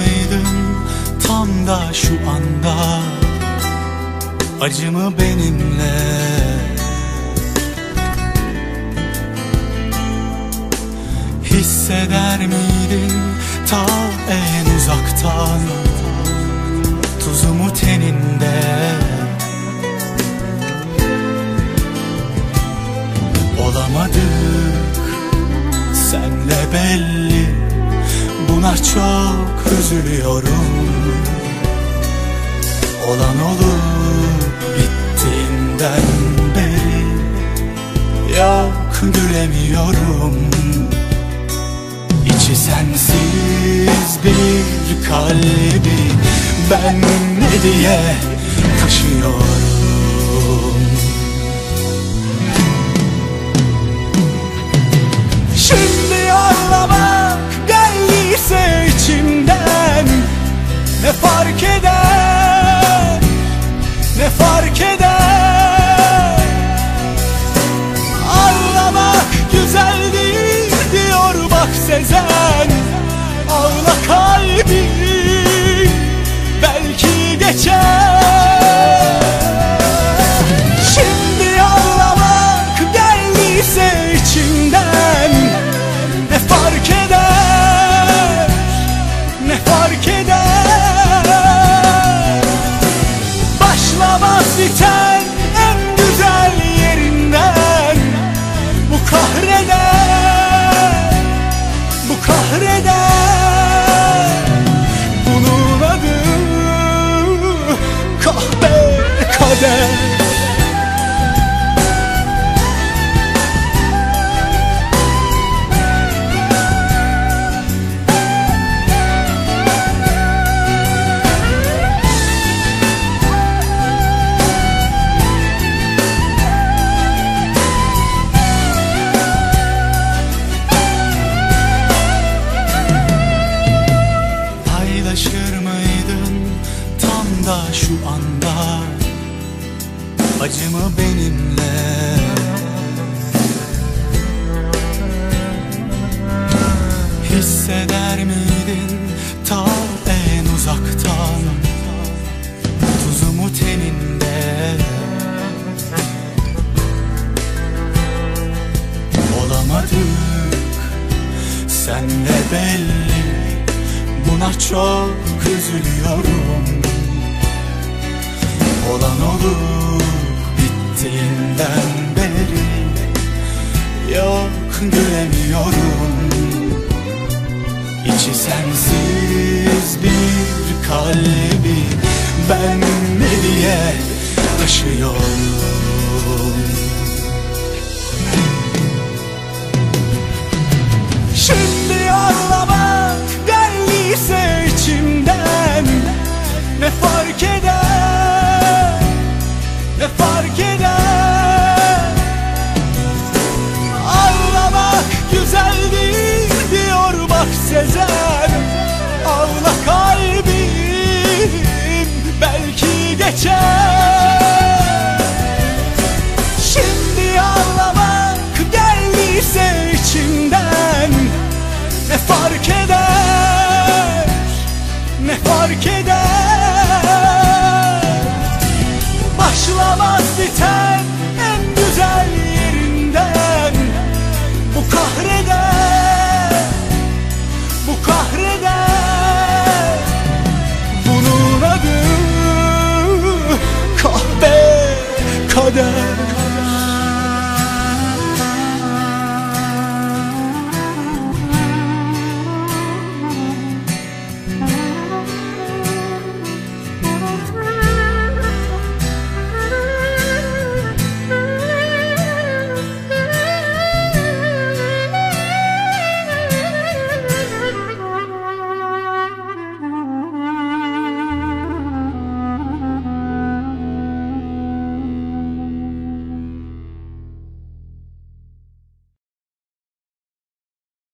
mıydın tam da şu anda. Acımı benimle. Hisseder miydin ta en uzaktan? Tuzumu teninde Buna çok üzülüyorum. Olan olup bittiğinden beri. Yok gülemiyorum İçi sensiz bir kalbi Ben ne diye taşıyorum tam da şu anda Acımı benimle. Hisseder miydin ta en uzaktan? Tuzumu teninde. Olamadık. Senle belli. Buna çok üzülüyorum Olan olup bittiğinden beri. Yok gülemiyorum İçi sensiz bir kalbi. Ben ne diye gezer. Ağla kalbim belki geçer.